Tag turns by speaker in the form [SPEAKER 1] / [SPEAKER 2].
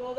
[SPEAKER 1] toda